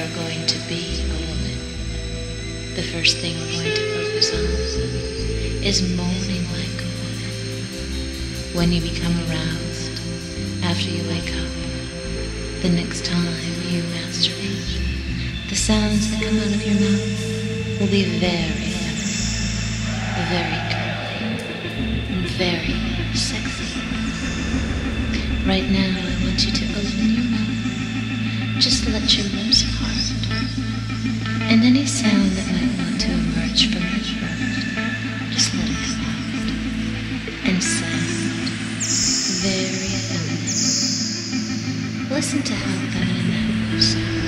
Are going to be a woman. The first thing we're going to focus on is moaning like a woman. When you become aroused after you wake up, the next time you masturbate, the sounds that come out of your mouth will be very feminine, very girly, and very sexy. Right now, I want you to open your mouth. Just let your lips Listen to how that voice